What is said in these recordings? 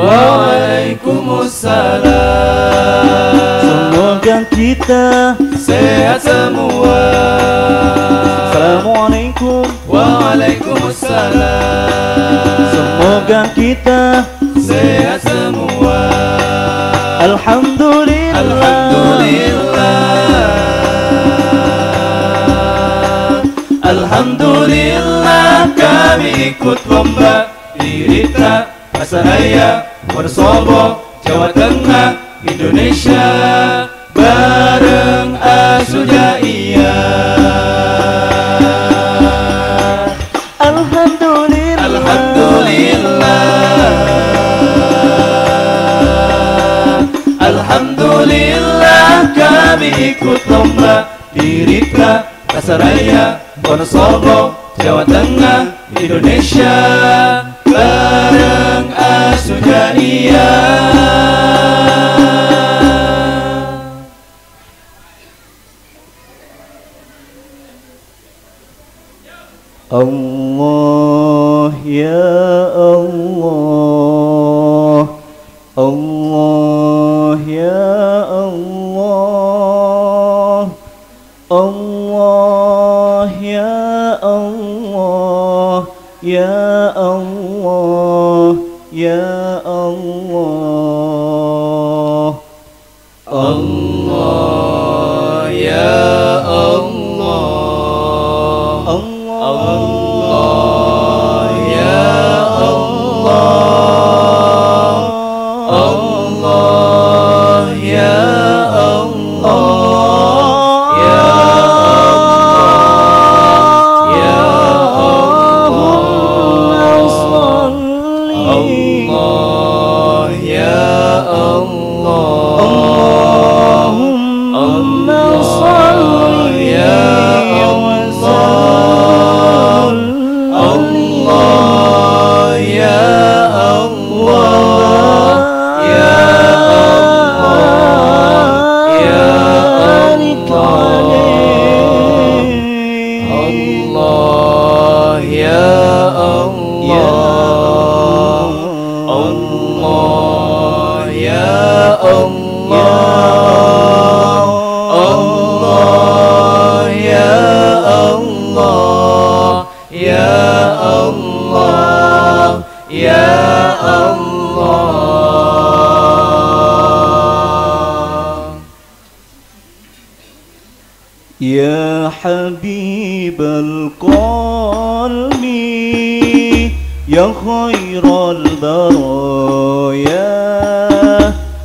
Waalaikumsalam Semoga kita sehat semua Assalamualaikum Waalaikumsalam Semoga kita sehat semua Alhamdulillah Alhamdulillah Alhamdulillah kami ikut lomba Pasaraya, Wonosobo, Jawa Tengah, Indonesia. Bareng Asujaiyah Alhamdulillah. Alhamdulillah. Alhamdulillah kami ikut lomba di Ritra, Pasaraya, Wonosobo, Jawa Tengah, Indonesia. Bareng Asujaiyah. Allah ya Allah Allah ya Allah Allah ya Allah ya Allah ya Allah حبيب القلب يا خير البرايا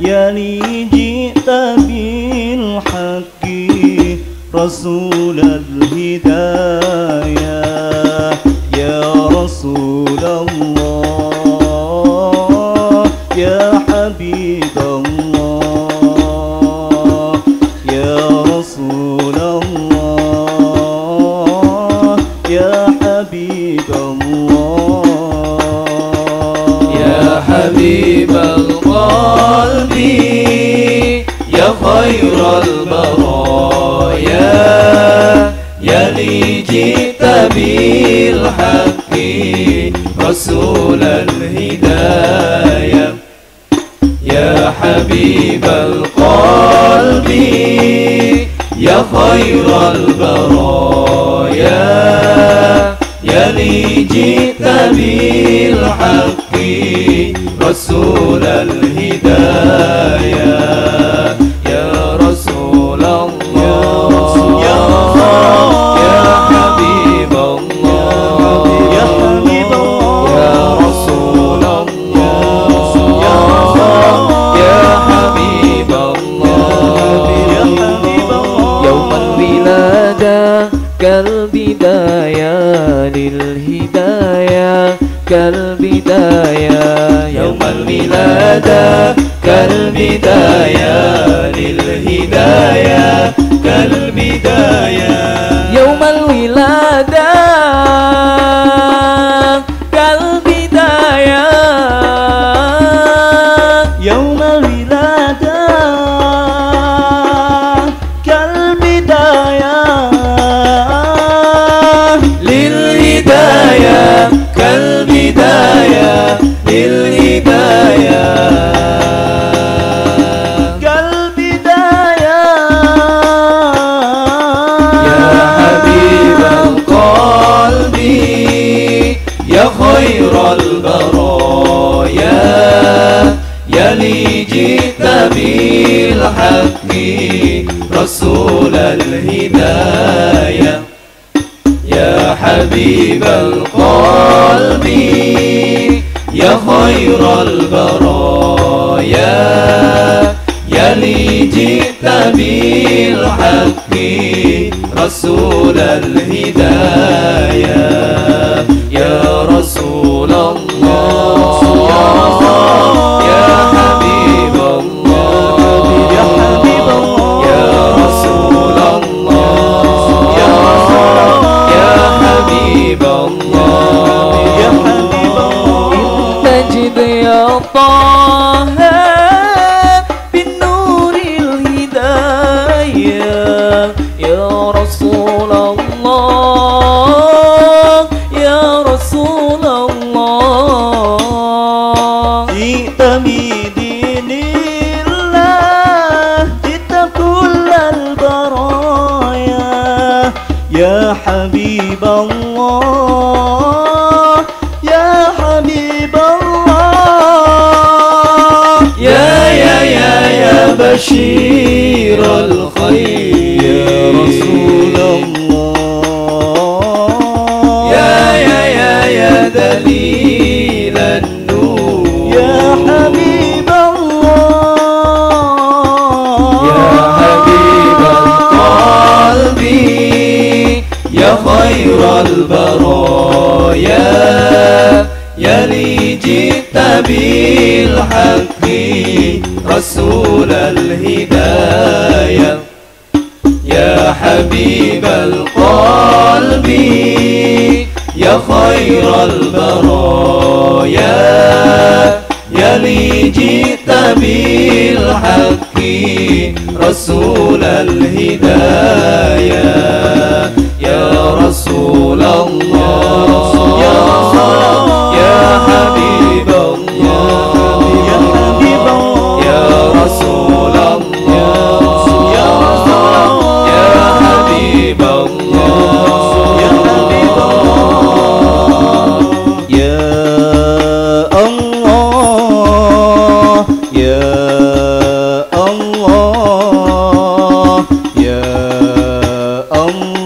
يا لي جئت بالحق رسول الهدايا يا رسول الله يا حبيب الله يا رسول الله. حبيب القلب يا خير البرايا يا لي جئت بالحق رسول الهداية يا حبيب القلب يا خير البرايا يا لي جئت بالحق رسول الهداية. يا رسول الله. يا الله يا حبيب الله. يا حبيب الله. يا رسول الله يا الله يا حبيب الله. يا حبيب الله. يوم الولادة كالبداية للهداية. كالبداية يوم الولادة كالبداية للهداية كالبداية يوم الولادة رسول الهداية. يا حبيب القلب يا خير البرايا. يا لي جئت بالحق رسول الهداية بشير الخير. يا رسول الله. يا يا يا يا دليل النور. يا حبيب الله. يا حبيب القلب. يا خير البرايا. يا لي جئت بالحق. الهداية. يا حبيب القلب يا خير البرايا. يا لي جئت بالحق رسول الهداية الله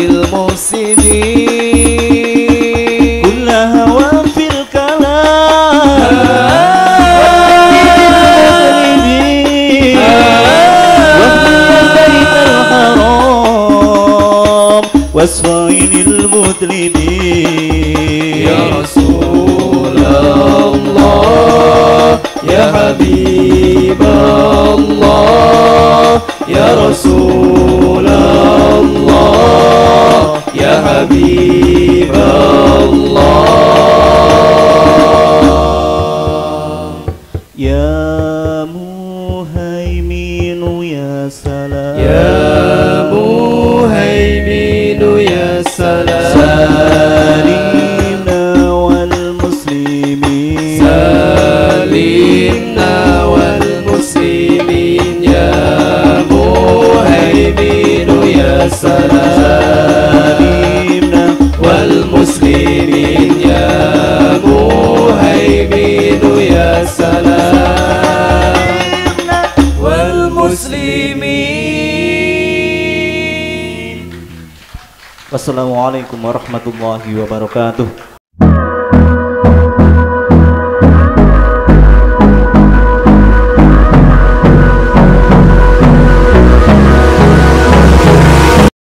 فساد المفسدين كل هوى في الكلام. البيت الحرام. واسفين يا muslimin. Wassalamualaikum warahmatullahi wabarakatuh.